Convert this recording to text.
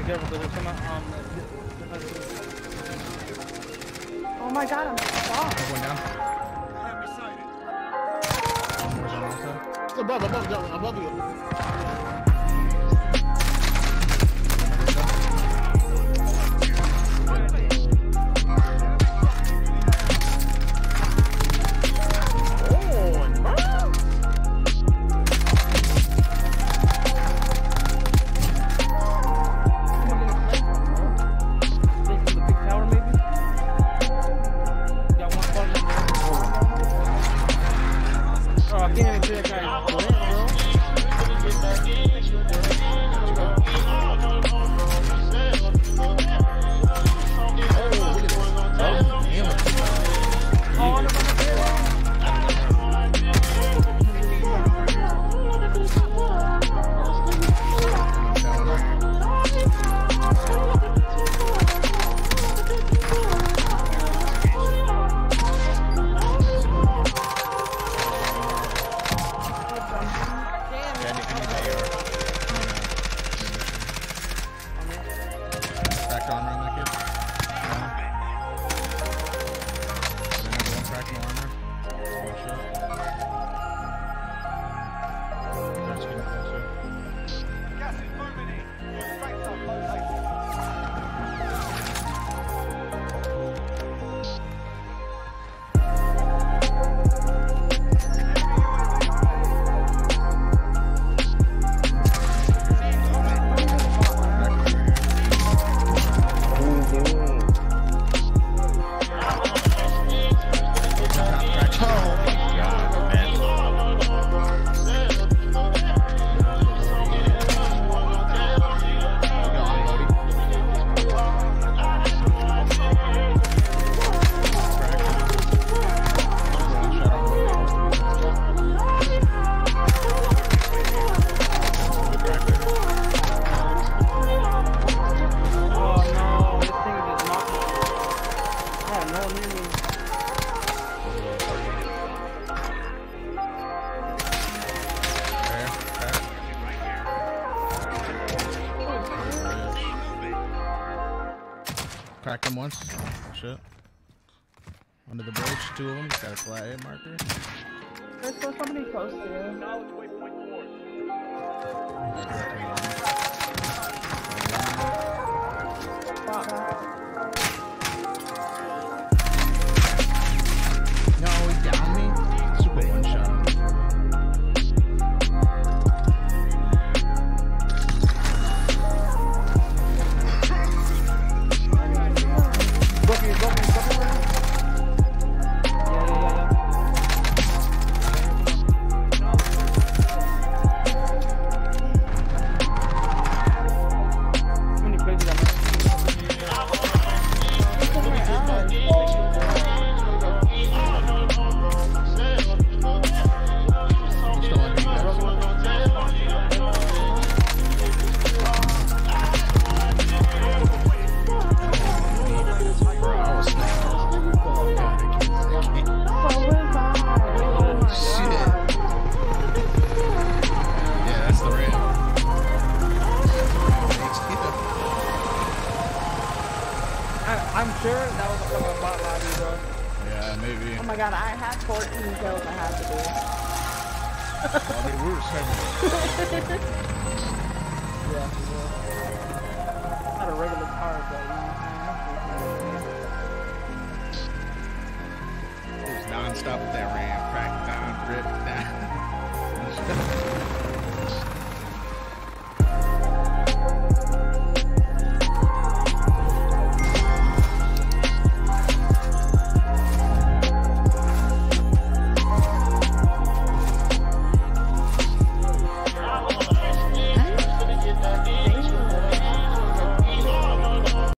Oh my god, I'm soft. One down. It's above, above, above you. Cracked him once. Shit. Under the bridge, two of them. Got a flat hit marker. There's still somebody close to you. Yeah, maybe. Oh my god, I had 14 kills I had to do. Well, I mean, we were sniping. Yeah. Not a regular car, but you know what I'm saying? It was non-stop with that RAM. Crack down, rip down.